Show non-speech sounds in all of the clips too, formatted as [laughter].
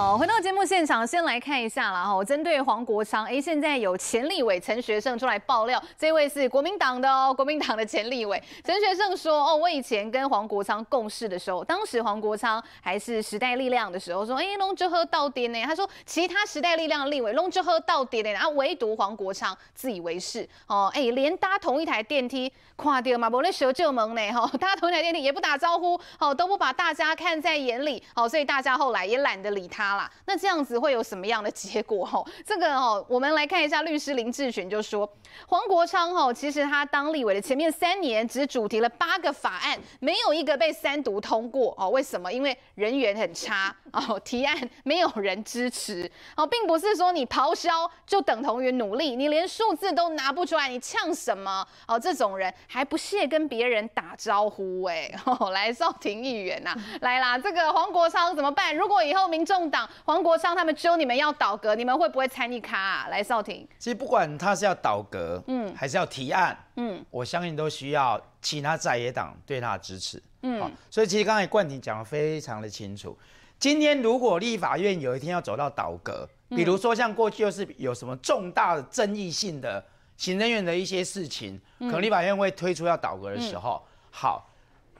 好，回到节目现场，先来看一下啦。哈，针对黄国昌，哎，现在有前立委陈学圣出来爆料，这位是国民党的哦，国民党的前立委陈学圣说，哦，我以前跟黄国昌共事的时候，当时黄国昌还是时代力量的时候，说，哎，龙就喝到底呢。他说，其他时代力量的立委龙就喝到底呢，然后唯独黄国昌自以为是，哦，哎，连搭同一台电梯，跨掉嘛，不那蛇就门呢，哈，搭同一台电梯也不打招呼，哦，都不把大家看在眼里，哦，所以大家后来也懒得理他。啦，那这样子会有什么样的结果？吼，[laughs] 这个哦，我们来看一下律师林志选就说，黄国昌吼，其实他当立委的前面三年只主提了八个法案，没有一个被三读通过哦。为什么？因为人缘很差 [laughs] 哦，提案没有人支持哦，并不是说你咆哮就等同于努力，你连数字都拿不出来，你呛什么？哦，这种人还不屑跟别人打招呼哎。[laughs] 来，邵廷议员呐，来啦，这个黄国昌怎么办？如果以后民众党黄国昌他们揪你们要倒阁，你们会不会参与卡？啊？来，少廷。其实不管他是要倒阁，嗯，还是要提案，嗯，我相信都需要其他在野党对他的支持，嗯。所以其实刚才冠廷讲的非常的清楚。今天如果立法院有一天要走到倒阁，比如说像过去又是有什么重大的争议性的行政院的一些事情，可能立法院会推出要倒阁的时候，好。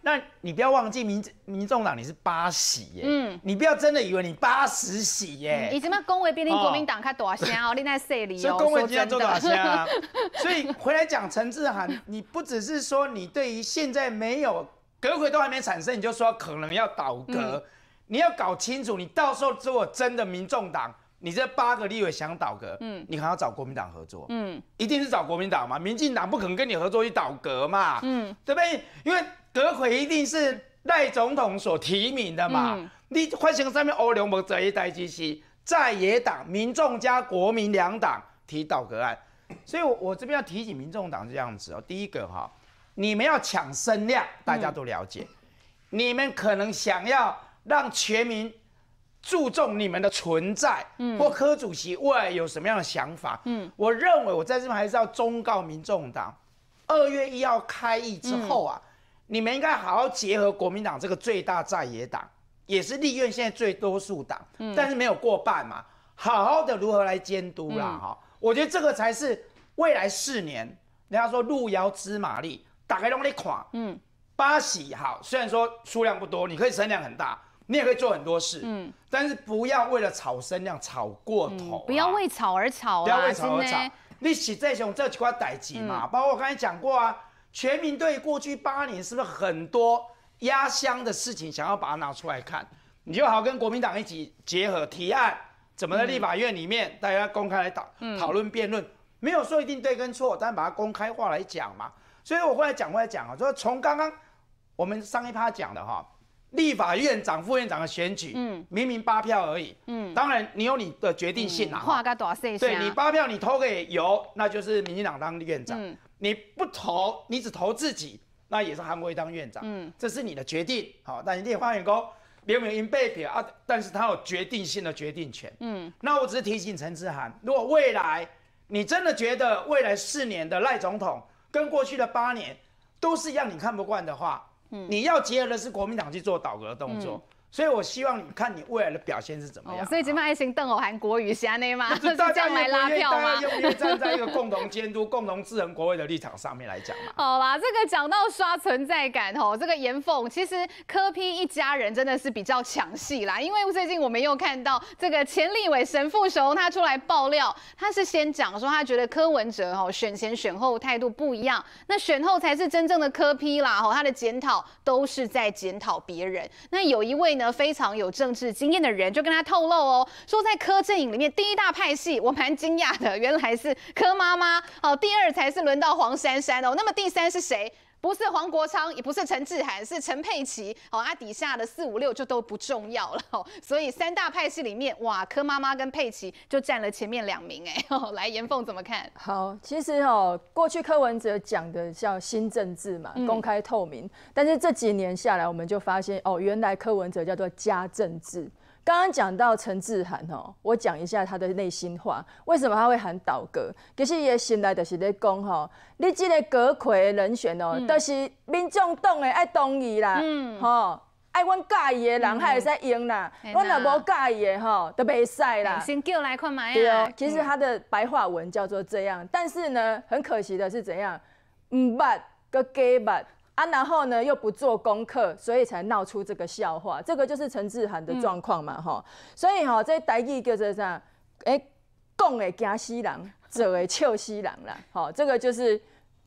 那你不要忘记民民众党你是八喜耶，嗯，你不要真的以为你八十喜耶。你怎么恭维比你国民党开多少钱哦？[laughs] 你在谁里哦？所以恭维今天做多少钱啊？[laughs] 所以回来讲陈志涵，你不只是说你对于现在没有隔回都还没产生，你就说可能要倒阁，你要搞清楚，你到时候如果真的民众党，你这八个立委想倒阁，嗯，你还要找国民党合作，嗯，一定是找国民党嘛，民进党不可能跟你合作去倒阁嘛，嗯，对不对？因为阁魁一定是赖总统所提名的嘛？你发生上面欧良博这一代机器，在野党、民众加国民两党提倒阁案，所以我我这边要提醒民众党这样子哦。第一个哈，你们要抢声量，大家都了解，你们可能想要让全民注重你们的存在，嗯，或柯主席未来有什么样的想法，嗯，我认为我在这边还是要忠告民众党，二月一号开议之后啊。你们应该好好结合国民党这个最大在野党，也是立院现在最多数党，嗯但是没有过半嘛，好好的如何来监督啦？哈，我觉得这个才是未来四年，人家说路遥知马力，打开容易垮。嗯，八喜好，虽然说数量不多，你可以声量很大，你也可以做很多事。嗯，但是不要为了炒声量炒过头，不要为炒而炒，不要为炒而炒。你实在想这几块代志嘛，包括我刚才讲过啊。全民对过去八年是不是很多压箱的事情想要把它拿出来看？你就好跟国民党一起结合提案，怎么在立法院里面大家公开来讨讨论辩论，没有说一定对跟错，但把它公开化来讲嘛。所以我后来讲过来讲啊，说从刚刚我们上一趴讲的哈，立法院长、副院长的选举，嗯，明明八票而已，嗯，当然你有你的决定性啊，画个多少对你八票你投给有，那就是民进党当院长。你不投，你只投自己，那也是韩国当院长，嗯，这是你的决定，好，但你立法员工刘明英被票啊，但是他有决定性的决定权，嗯，那我只是提醒陈志涵，如果未来你真的觉得未来四年的赖总统跟过去的八年都是让你看不惯的话，嗯，你要结合的是国民党去做倒阁动作。所以，我希望你看你未来的表现是怎么样。所以，今麦爱心邓欧韩国语下内吗？是 [laughs] 大家来拉票吗？用力站在一个共同监督、共同制衡国会的立场上面来讲嘛。好啦，这个讲到刷存在感哦，这个严凤其实柯批一家人真的是比较抢戏啦。因为最近我们又看到这个前立委神父雄他出来爆料，他是先讲说他觉得柯文哲哦选前选后态度不一样，那选后才是真正的柯批啦哦，他的检讨都是在检讨别人。那有一位。非常有政治经验的人就跟他透露哦，说在柯阵营里面第一大派系，我蛮惊讶的，原来是柯妈妈哦，第二才是轮到黄珊珊哦，那么第三是谁？不是黄国昌，也不是陈志涵，是陈佩琪。哦，啊底下的四五六就都不重要了。哦，所以三大派系里面，哇，柯妈妈跟佩琪就占了前面两名。哎，来，严凤怎么看？好，其实哦，过去柯文哲讲的叫新政治嘛，公开透明。但是这几年下来，我们就发现哦，原来柯文哲叫做家政治。刚刚讲到陈志涵哦，我讲一下他的内心话，为什么他会喊倒戈？其实伊心内就是咧讲吼，你这个阁魁人选哦，都是民众党的爱同意啦，吼，爱爱阮介意的人，还会使用啦。阮若无介意的吼，都袂使啦。先叫来看嘛。对哦，其实他的白话文叫做这样，但是呢，很可惜的是怎样？唔捌个假捌啊，然后呢又不做功课，所以才闹出这个笑话。这个就是陈志涵的状况嘛，哈。所以哈，这台语叫做啥？哎，讲的惊死人，做的笑死人啦。好，这个就是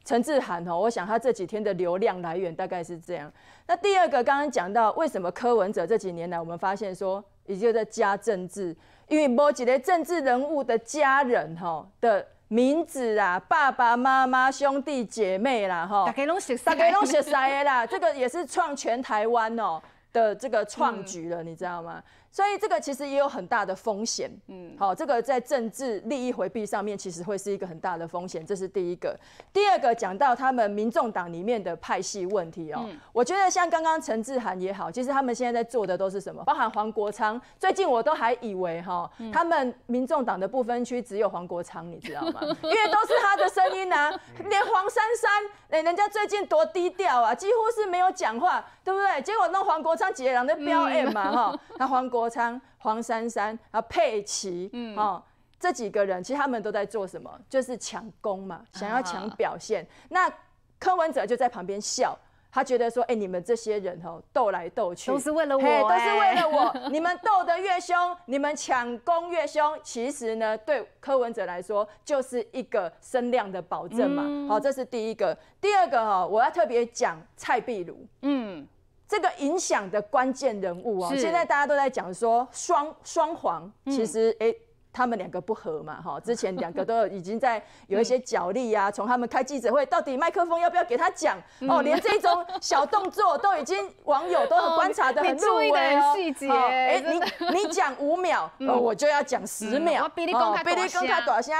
陈志涵哈。我想他这几天的流量来源大概是这样。那第二个，刚刚讲到为什么柯文哲这几年来，我们发现说，也就在加政治，因为某几个政治人物的家人哈的。名字啊，爸爸妈妈、兄弟姐妹啦，哈，大家拢熟，大家拢熟悉的啦。这个也是创全台湾哦的这个创举了，你知道吗？所以这个其实也有很大的风险，嗯，好，这个在政治利益回避上面其实会是一个很大的风险，这是第一个。第二个讲到他们民众党里面的派系问题哦，我觉得像刚刚陈志涵也好，其实他们现在在做的都是什么？包含黄国昌，最近我都还以为哈，他们民众党的不分区只有黄国昌，你知道吗？[laughs] 因为都是他的声音啊，连黄珊珊，哎，人家最近多低调啊，几乎是没有讲话，对不对？结果那黄国昌几个人在飙 M 嘛哈，那黄国。国昌、黄珊珊、啊佩奇，嗯，哦，这几个人其实他们都在做什么？就是抢功嘛，想要抢表现。那柯文哲就在旁边笑，他觉得说：“哎，你们这些人哦，斗来斗去，都是为了我，都是为了我。[laughs] 你们斗得越凶，你们抢功越凶。其实呢，对柯文哲来说，就是一个声量的保证嘛。好，这是第一个。第二个哈，我要特别讲蔡壁如，嗯。这个影响的关键人物哦，现在大家都在讲说双双黄，其实哎，他们两个不合嘛，哈，[laughs] 之前两个都已经在有一些角力啊，从他们开记者会，到底麦克风要不要给他讲？哦，连这种小动作都已经网友都观察的很入微哦，细节，哎，你你讲五秒，我就要讲十秒，比你讲比你讲大声，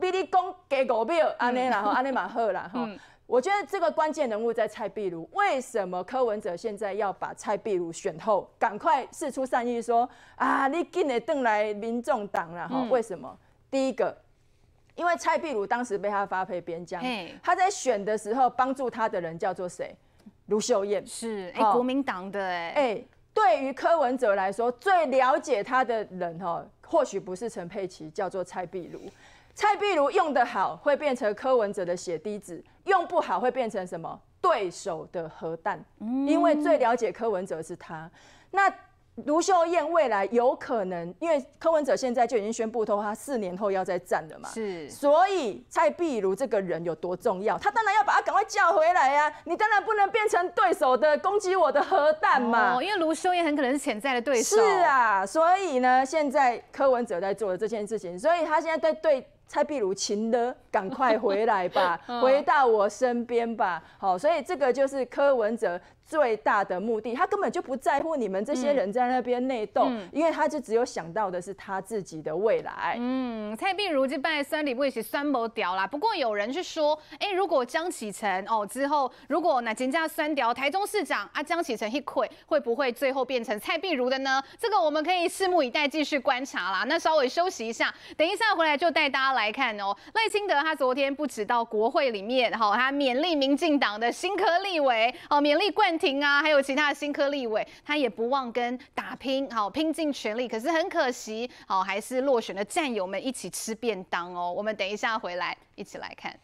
比你讲加五秒，安尼然后安尼蛮好啦，哈。我觉得这个关键人物在蔡壁如，为什么柯文哲现在要把蔡壁如选后，赶快释出善意说啊，你进来邓来民众党了哈？为什么？第一个，因为蔡壁如当时被他发配边疆，他在选的时候帮助他的人叫做谁？卢秀燕是哎，国民党的哎哎，对于柯文哲来说，最了解他的人哈，或许不是陈佩琪，叫做蔡壁如。蔡壁如用得好，会变成柯文哲的血滴子；用不好，会变成什么？对手的核弹。因为最了解柯文哲是他。那卢秀燕未来有可能，因为柯文哲现在就已经宣布，他四年后要再战了嘛。是。所以蔡壁如这个人有多重要？他当然要把他赶快叫回来呀！你当然不能变成对手的攻击我的核弹嘛。哦，因为卢秀燕很可能是潜在的对手。是啊，所以呢，现在柯文哲在做的这件事情，所以他现在在对。蔡壁如，请的赶快回来吧，[laughs] 回到我身边吧。好，所以这个就是柯文哲。最大的目的，他根本就不在乎你们这些人在那边内斗，因为他就只有想到的是他自己的未来。嗯，蔡壁如这拜三里不一起酸不屌啦。不过有人去说，哎，如果江启臣哦之后，如果那人家酸屌台中市长啊，江启臣一溃，会不会最后变成蔡壁如的呢？这个我们可以拭目以待，继续观察啦。那稍微休息一下，等一下回来就带大家来来看哦。赖清德他昨天不止到国会里面，好，他勉励民进党的新科立委，哦，勉励冠。廷啊，还有其他的新科立委，他也不忘跟打拼，好拼尽全力。可是很可惜，好还是落选的战友们一起吃便当哦。我们等一下回来一起来看。